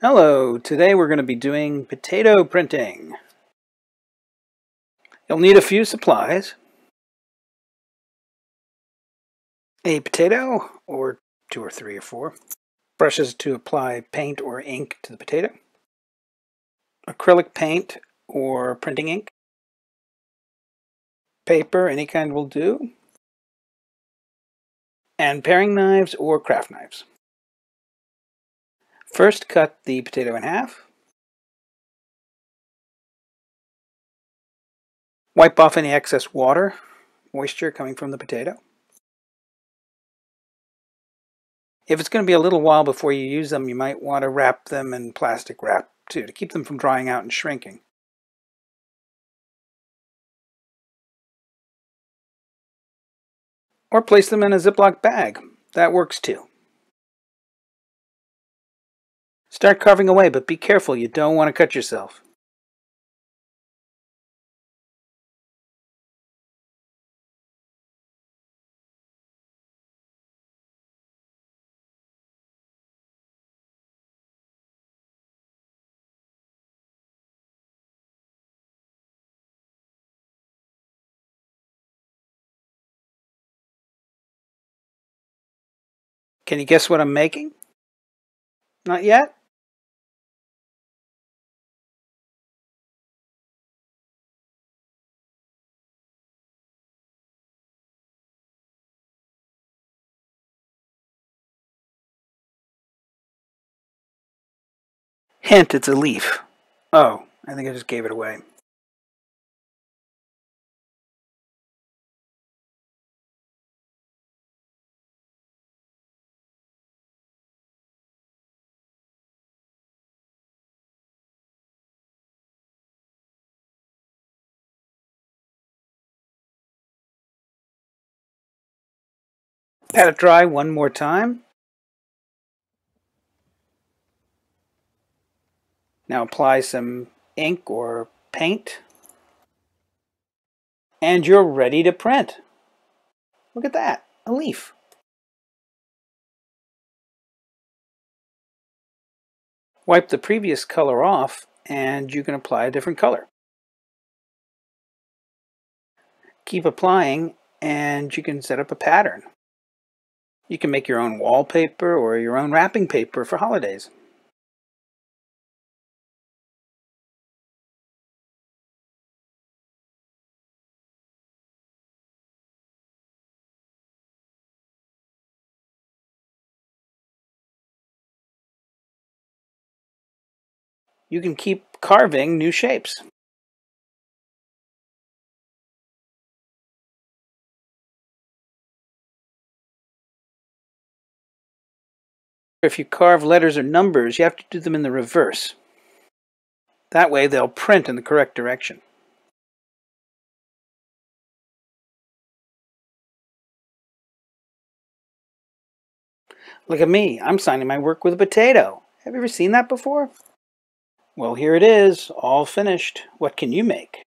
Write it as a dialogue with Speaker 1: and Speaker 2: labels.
Speaker 1: Hello, today we're going to be doing potato printing. You'll need a few supplies. A potato, or two or three or four. Brushes to apply paint or ink to the potato. Acrylic paint or printing ink. Paper, any kind will do. And paring knives or craft knives. First, cut the potato in half. Wipe off any excess water, moisture coming from the potato. If it's going to be a little while before you use them, you might want to wrap them in plastic wrap too, to keep them from drying out and shrinking. Or place them in a Ziploc bag. That works too. Start carving away, but be careful, you don't want to cut yourself. Can you guess what I'm making? Not yet? Hint, it's a leaf. Oh, I think I just gave it away. Pat it dry one more time. Now apply some ink or paint. And you're ready to print. Look at that, a leaf. Wipe the previous color off and you can apply a different color. Keep applying and you can set up a pattern. You can make your own wallpaper or your own wrapping paper for holidays. You can keep carving new shapes. If you carve letters or numbers, you have to do them in the reverse. That way they'll print in the correct direction. Look at me, I'm signing my work with a potato. Have you ever seen that before? Well, here it is, all finished. What can you make?